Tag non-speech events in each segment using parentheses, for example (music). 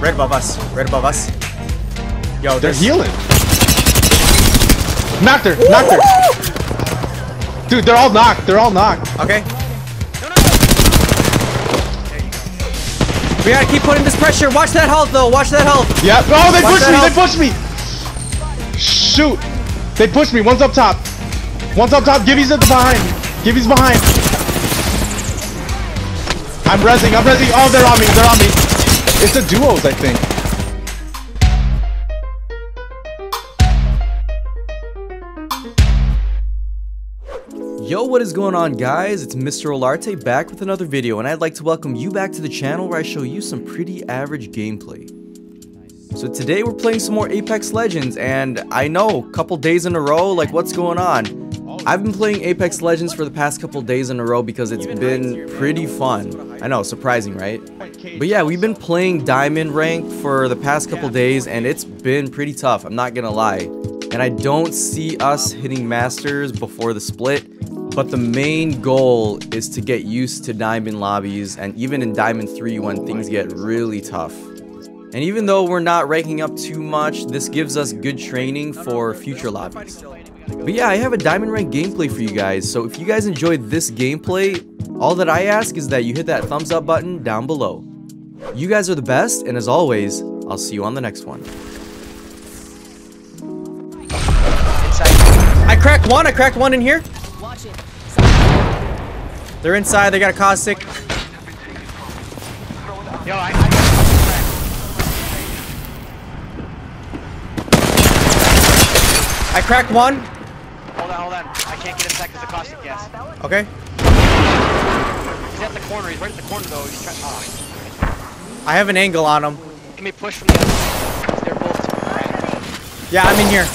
Right above us. Right above us. Yo, They're this- healing. Knocked her. Knocked her. Dude, they're all knocked. They're all knocked. Okay. We gotta keep putting this pressure. Watch that health though. Watch that health. Yep. Oh, they Watch pushed that me. They pushed me. Shoot. They pushed me. One's up top. One's up top. Gibby's at the behind. Gibby's behind. I'm rezzing. I'm rezzing. Oh, they're on me. They're on me. It's the duos, I think. Yo, what is going on guys? It's Mr. Olarte back with another video and I'd like to welcome you back to the channel where I show you some pretty average gameplay. So today we're playing some more Apex Legends and I know, a couple days in a row, like what's going on? I've been playing Apex Legends for the past couple days in a row because it's been pretty fun. I know, surprising, right? But yeah, we've been playing Diamond Rank for the past couple days and it's been pretty tough, I'm not gonna lie. And I don't see us hitting Masters before the split, but the main goal is to get used to Diamond lobbies and even in Diamond 3 when things get really tough. And even though we're not ranking up too much, this gives us good training for future lobbies. But yeah, I have a Diamond Rank gameplay for you guys, so if you guys enjoyed this gameplay, all that I ask is that you hit that thumbs up button down below. You guys are the best, and as always, I'll see you on the next one. I cracked one, I cracked one in here. They're inside, they got a caustic. Yo, I, I I cracked one. hold on, hold on. I can't get inside because of caustic gas. Okay. He's at the corner. He's right at the corner though. He's trying. Oh, I have an angle on him. can we push from the other side? They're both right. Yeah, I'm in here.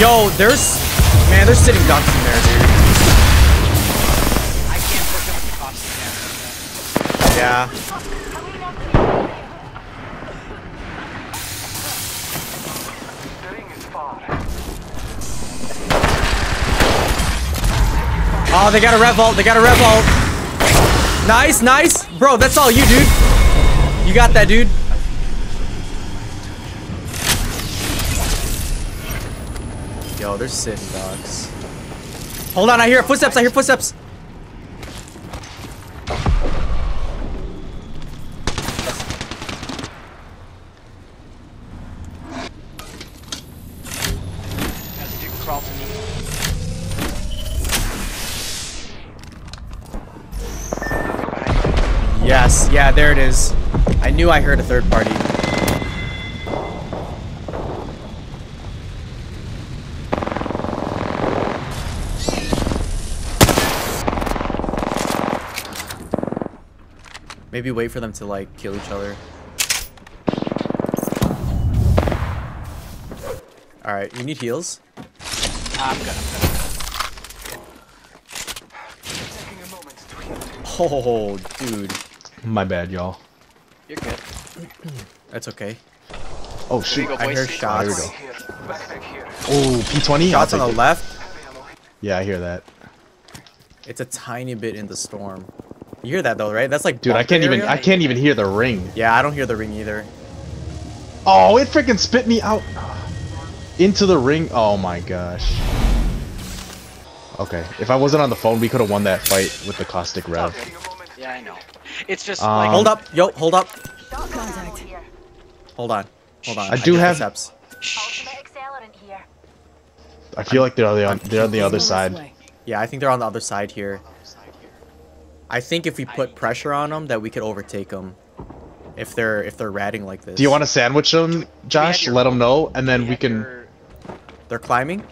Yo, there's... Man, there's sitting ducks in there, dude. I can't push him with the gas. Yeah. Oh, they got a revolt. They got a revolt. Nice, nice. Bro, that's all you, dude. You got that, dude. Yo, they're sitting dogs. Hold on, I hear footsteps. I hear footsteps. Yeah, there it is. I knew I heard a third party. Maybe wait for them to like kill each other. Alright, you need heals? I'm good. I'm good. Oh, dude. My bad, y'all. You're good. That's okay. Oh, There shoot. go, I hear See? shots. There we go. Oh, P20? Shots on the it. left. Yeah, I hear that. It's a tiny bit in the storm. You hear that though, right? That's like Dude, I can't even? I can't even hear the ring. Yeah, I don't hear the ring either. Oh, it freaking spit me out into the ring. Oh my gosh. Okay, if I wasn't on the phone, we could have won that fight with the caustic rev. Yeah, I know. It's just Um, like Hold up, yo, hold up. Contact. Hold on, hold on. I do hear have- footsteps. Ultimate accelerant here. I feel like they're on the they're on the other side. Yeah, I think they're on the other side here. I think if we put pressure on them, that we could overtake them. If they're if they're ratting like this. Do you want to sandwich them, Josh? Let them know, and then we can. your- They're climbing.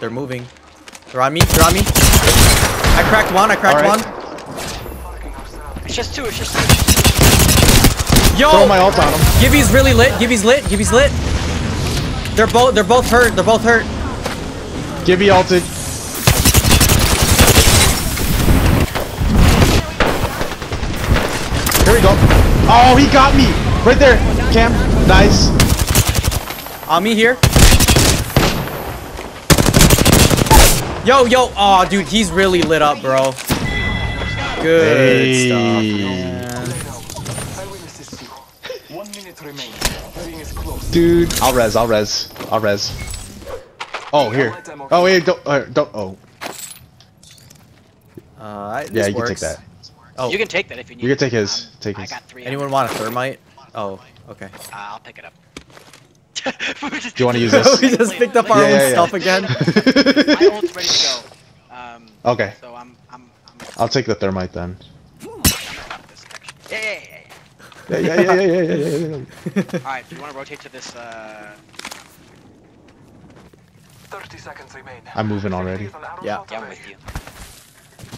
They're moving. They're on me. They're on me. I cracked one. I cracked Alright. one. It's just two. It's just two. Yo, Throw my ult on them. Gibby's really lit. Gibby's lit. Gibby's lit. They're both they're both hurt. They're both hurt. Gibby ulted. Here we go. Oh, he got me right there. Cam, nice. On me here. Yo, yo. Oh, dude, he's really lit up, bro. Good Hey. stuff, man. I will assist you. One minute remains. Ring is close. Dude, I'll res, I'll res, I'll res. Oh, here. Oh, wait, don't, uh, don't, oh. Uh, I- Yeah, this you can take that. Oh, You can take that if you need. You can take his, take I his. got three. anyone want a thermite? Oh, okay. Uh, I'll pick it up. (laughs) Do you wanna use this? (laughs) we just picked up our Yeah, own yeah, yeah. stuff again. My ult's ready to go. (laughs) Um, Okay, so I'm, I'm, I'm. I'll take the thermite then. I'm gonna stop this section. Yeah, yeah, yeah, Yeah, yeah, yeah, yeah, yeah, yeah, yeah, yeah. yeah. All right, do you want to rotate to this? Uh, 30 seconds remain. I'm moving already. Yeah. yeah, I'm with you.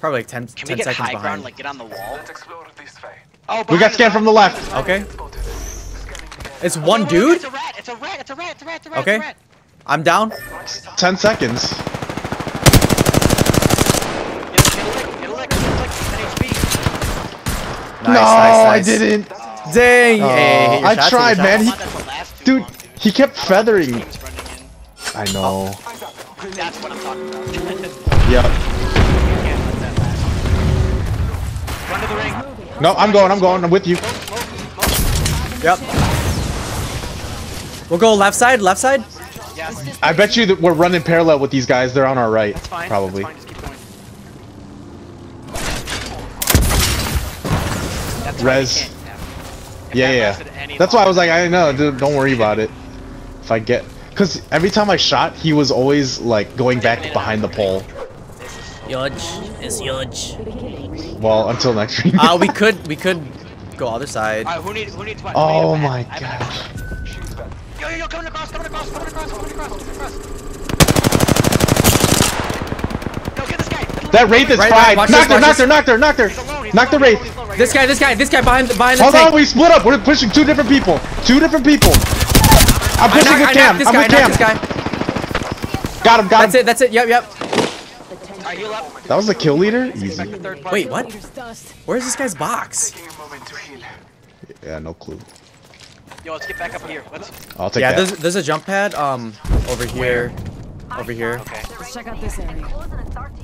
Probably like 10, Can 10 we get seconds high behind. ground, like get on the wall? Let's explore this way. Oh, We behind got us, scanned from the behind left. us, Okay. Spotted. Scanning the area. It's one wait, wait, wait, dude? It's a rat. It's a rat. It's a rat. It's a rat. It's a rat. Okay. It's a rat. I'm down. Ten seconds. Get a, get a lick. Get a lick. Get a lick. 10 HP. Nice, no, nice, nice. I didn't. Dang. Oh, hey, I tried, man. shots. I want that to last too Dude, long. he kept feathering. Teams. I know. That's what I'm talking about. Yep. Can't let that last. Run to the ring. No, I'm going, I'm going, I'm with you. Yep. We'll go left side, left side. I bet you that we're running parallel with these guys. They're on our right. That's fine. Probably. Res. Right, you Yeah, yeah. That's why I was like, longer- I know, dude, don't worry about it. If I get, cause every time I shot, he was always like going back behind the pole. Huge. is huge. Well, until next week. Uh, we (laughs) could, we could go other side. Alright, who needs who needs what? oh Who my bat? I have gosh. bat. Yo, yo, yo, coming across, coming across, coming across, coming across, coming across. Go get this guy. That left, wraith is Right, right, fried. watch Knocked this, her, watch knocked her, knocked her, knocked her. He's alone, he's Knock the alone, wraith. alone, he's alone right This guy, this guy, this guy behind the behind the Hold tank. on, we split up. We're pushing two different people. Two different people. I'm pushing knocked, with I Cam. knocked this I'm guy, with Cam. this guy. Got him, got That's him. That's it, that's it. Yep, yep. Alright, heal up. That was the kill leader? Easy. Back to third party. Wait, what? Where's this guy's box? Taking a moment to heal. Yeah, no clue. Yo, let's get back up here. Let's. I'll take Yeah, that. there's, there's a jump pad, um, over here. Over here. Okay. Let's check out this area. Closing in 30.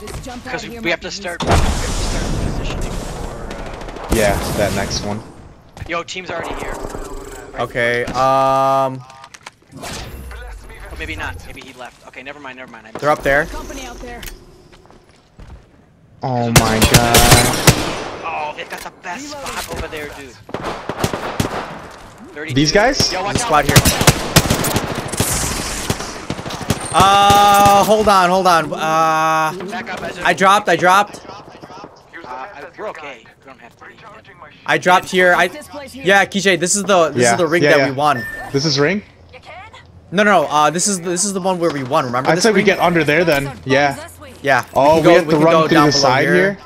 This jump Because out here we have to start. We have to start positioning for. Yeah, that next one. Uh... Yo, team's already here. Okay, um, Or maybe not. Maybe he left. Okay, never mind. Never mind. I they're up there. Company out there. Oh my god. Oh, they've got the best spot over there, dude. 32. These guys? Yo, watch There's a out. squad here. Uh, hold on, hold on. Uh, Back up, Ezra. I dropped, I dropped. Uh, I- we're okay. We don't have to. leave. I dropped here. I, This place here. yeah, KJ, this is the, this Yeah, is the ring yeah, that yeah. we won. This is ring? No, no, no. Uh, this is the, this is the one where we won. Remember I'd this say we get under there then. Yeah. Yeah. Oh, we, go- have to can run go through down the below side here.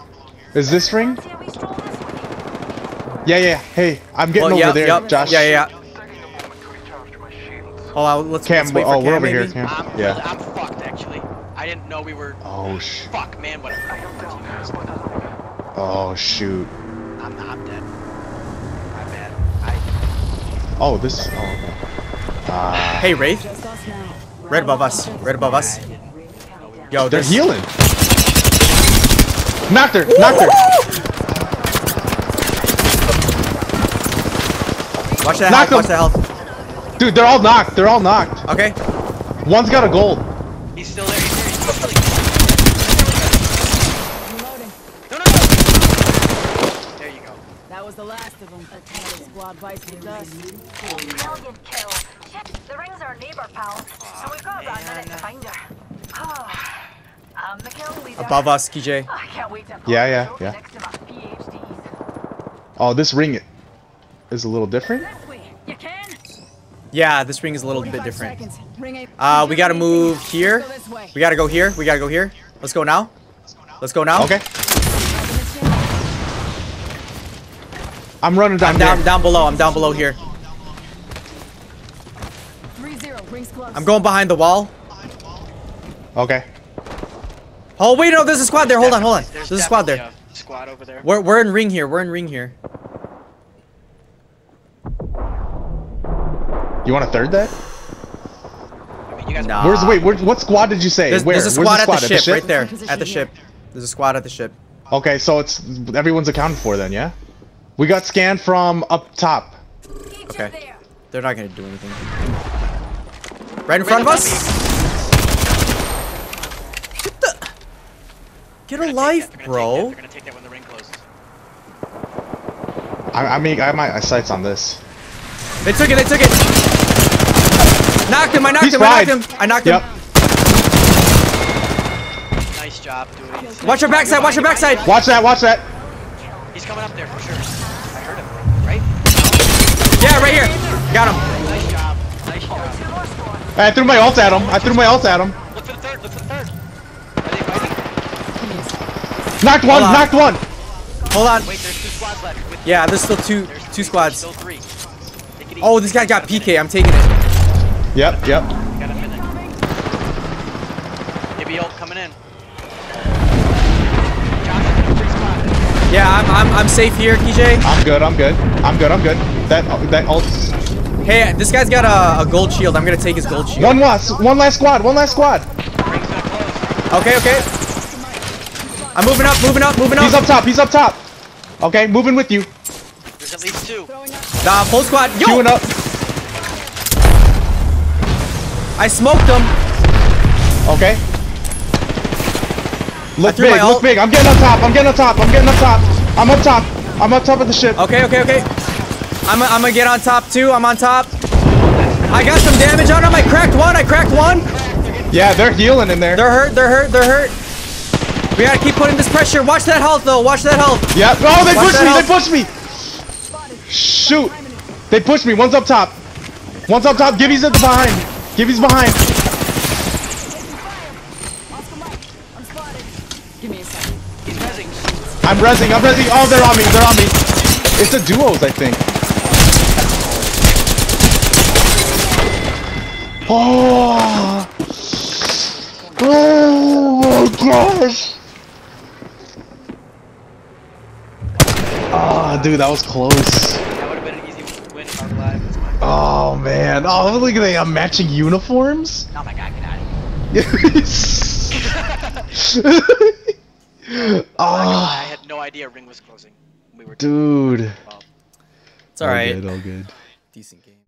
Is this ring? See, we stroll this way. Yeah, yeah. Hey, I'm getting Well, over yep, there, yep. Josh. Yeah, yeah, yeah. Taking a moment to recharge my shields. Hold on, let's, Cam, let's wait for oh, we're Cam, over here. Cam. I'm, Yeah. I'm fucked, actually. I didn't know we were. Oh, sh. Fuck, man. What? Oh, shoot. I'm, I'm dead. I'm bad. I. Oh, this. Oh, okay. Ah. Hey, Wraith. Just. Right above us. Right above us. Yo, They're there's- healing. Knocked her. Knocked her. Watch that Knock health. Watch that health. Dude, they're all knocked. They're all knocked. Okay. One's got a gold. He's still there. He's there. He's still Reloading. No, no, no. There you go. That was the last of them. Another squad bites the dust. Kill. Shit, the ring's our neighbor, pal. So we've got about a minute to find her. Oh, I'm the. Above us, KJ. (sighs) I can't wait to Yeah, yeah, yeah. next to my PhDs. Oh, this ring is a little different. This way. You can? Yeah, this ring is a little bit different. seconds. Ring eight. Uh, we gotta move here. go this way. We gotta go here. We gotta go here. Let's go now. Let's go now. Okay. I'm running down I'm down, there. down below. I'm down below here. Three zero. Rings close. I'm going behind the wall. Okay. Oh wait, no, there's a squad there. Hold on, hold on. There's There's a squad there. a Squad over there. We're we're in ring here. We're in ring here. You want to third that? I mean, you guys are- Nah. Where's wait? Where, what squad did you say? There's, Where? there's a Where's squad, at the At ship, right there. At the ship. There's a squad at the ship. Okay, so it's everyone's accounted for then, yeah? We got scanned from up top. Okay. They're not gonna do anything. Right in front of us. Get the. Get a life, They're gonna take that, bro. They're gonna take that when the ring closes. I, I mean, I have my sights on this. They took it. They took it. Knocked him. I knocked He's him. I knocked him. I knocked Yep. him. Nice job, Dewey. Watch your backside. Watch your backside. Watch that. Watch that. He's coming up there for sure. I heard him. Right? Yeah, right here. Got him. Nice job. Nice job. I threw my ult at him. I threw my ult at him. Look for the third. Look for the third. Are they fighting? Knocked one. Hold on. Knocked one. Hold on. Wait, there's two squads left. With Yeah, there's still two there's two three. squads. Still three. Take it easy. Oh, this guy got PK. I'm taking it. Yep. Yep. Yeah, I'm I'm, I'm safe here, KJ. I'm good. I'm good. I'm good. I'm good. That that ult. Hey, this guy's got a, a gold shield. I'm gonna take his gold shield. One last. One last squad. One last squad. Ring's gonna close. Okay, okay. I'm moving up, moving up, moving up. He's up top. He's up top. Okay, moving with you. There's at least two. Nah, full squad. Yo, Queuing up. I smoked him. Okay. Look big. ult. Look big. I'm getting up top. I'm getting up top. I'm getting up top. I'm up top. I'm up top of the ship. Okay, okay, okay. I'm, I'm gonna get on top too. I'm on top. I got some damage on him. I cracked one. I cracked one. Yeah, they're healing in there. They're hurt. They're hurt. They're hurt. We gotta keep putting this pressure. Watch that health though. Watch that health. Yeah. Oh, they Watch pushed me. They pushed me. Shoot. They pushed me. One's up top. One's up top. Gibby's at the behind. Gibby's behind. I'm rezzing. I'm rezzing. Oh, they're on me. They're on me. It's a duos, I think. Oh. Oh my gosh. Oh, dude, that was close. That would have been an easy win if I was alive. That's fine. Oh man. Oh, look at they have matching uniforms. Oh my god, get out of here. oh, I had no idea ring was closing. We were dude. It's all right. all good. Decent game.